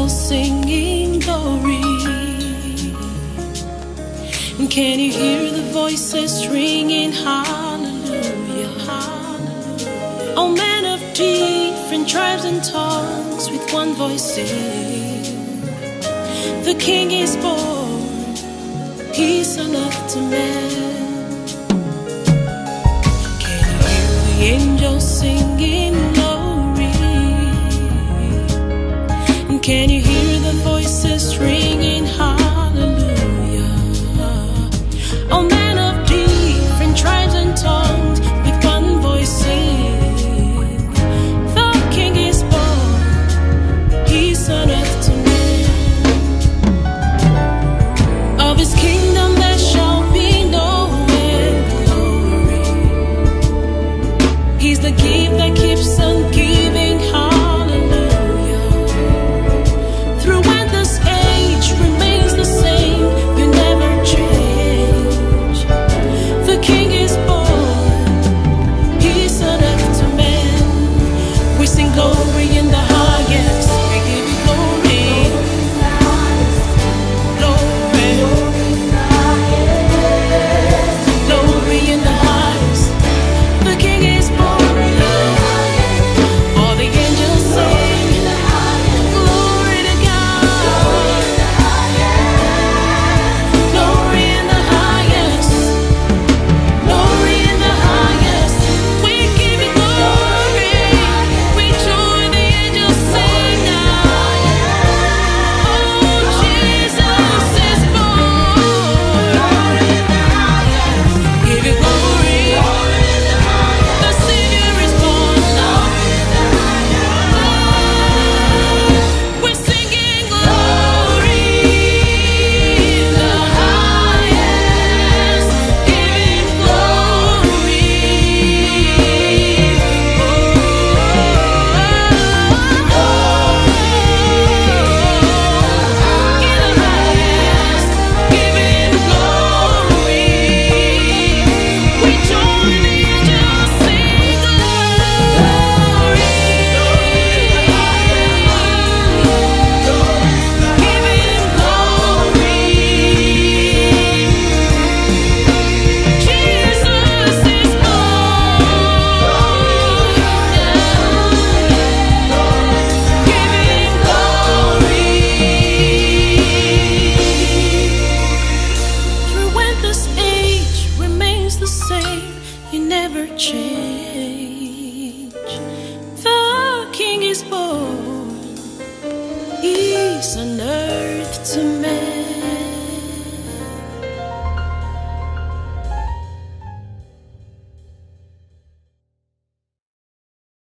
angels singing glory? And can you hear the voices ringing hallelujah? Hallelujah. All men of different tribes and tongues with one voice sing. The King is born, peace earth to men. Can you hear the angels singing can you hear the voices ringing hallelujah? Oh, All men of different tribes and tongues with one voice sing. The King is born, on earth to men. Of his kingdom there shall be no end. Glory. He's the that keeps on. You never change. The King is born. Peace on earth to men.